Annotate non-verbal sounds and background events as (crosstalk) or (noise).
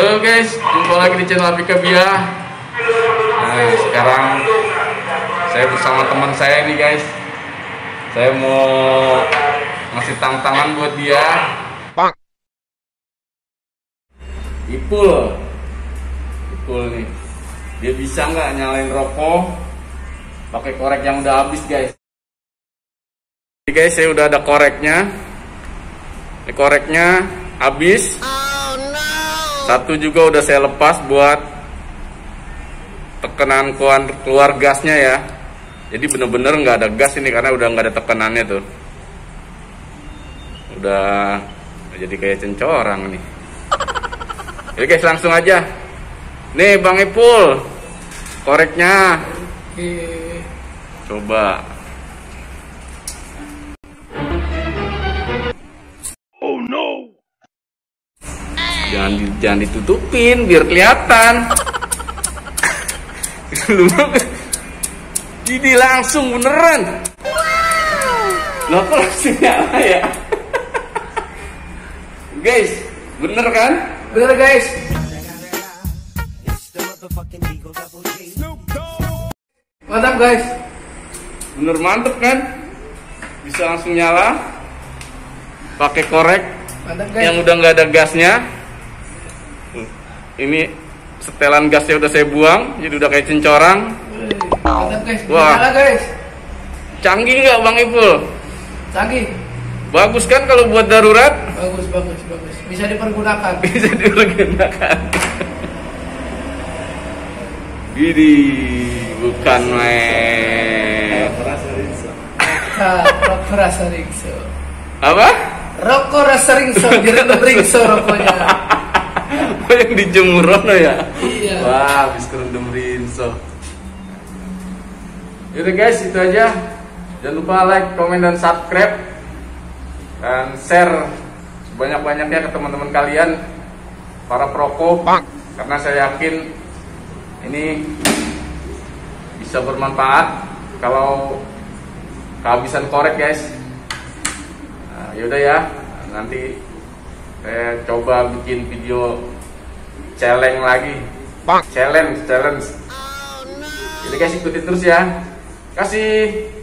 guys, jumpa lagi di channel Apika Bia. Nah, sekarang saya bersama teman saya nih guys. Saya mau ngasih tantangan buat dia. Pak. Ipul. Ipul nih. Dia bisa nggak nyalain rokok pakai korek yang udah habis guys. Jadi guys, saya udah ada koreknya. Ini koreknya habis. Satu juga udah saya lepas buat tekanan keluar, keluar gasnya ya. Jadi bener-bener nggak ada gas ini karena udah nggak ada tekanannya tuh. Udah jadi kayak cencorang nih. Oke guys langsung aja. Nih Bang Ipul, koreknya. Coba. Jangan di- jangan ditutupin biar kelihatan. (laughs) Lu ini langsung beneran. Lo kok langsung nyala ya? Guys bener kan? Bener guys. Mantap guys. bener mantep kan? Bisa langsung nyala. Pakai korek Mantap guys. yang udah nggak ada gasnya ini setelan gasnya udah saya buang jadi udah kayak cencorang Mantap guys. Wah. Nyala guys. canggih nggak bang Ipul Canggih. bagus kan kalau buat darurat Bagus bagus bagus. Bisa dipergunakan. (laughs) bisa dipergunakan. Ini bukan main. Rokok rasa ringso. Apa? Rokok rasa ringso. Direndam ringso rokoknya. (laughs) Oh yang dijemur Rono ya? Iya. Wah, habis kerendam rinso. Yaudah guys, itu aja. Jangan lupa like, komen, dan subscribe. Dan share sebanyak-banyaknya ke teman-teman kalian. Para perokok. Pak. Karena saya yakin ini bisa bermanfaat kalau kehabisan korek guys. Nah, yaudah ya, nanti saya coba bikin video challenge lagi. Pak. Challenge, challenge. Jadi guys ikutin terus ya. Kasih.